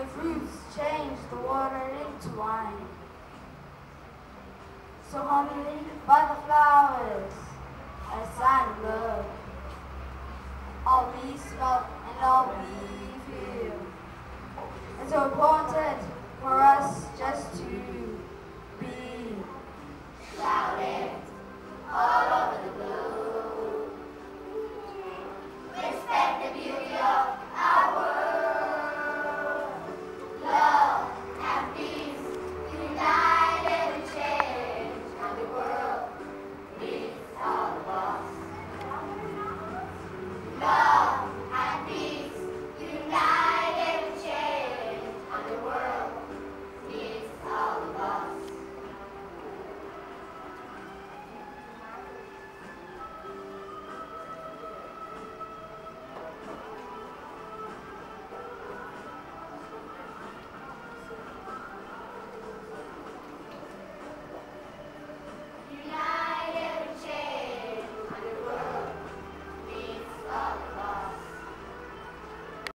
The fruits change the water into wine. So honey, by the flowers, and sign love. All be love and all be feel. It's so important for us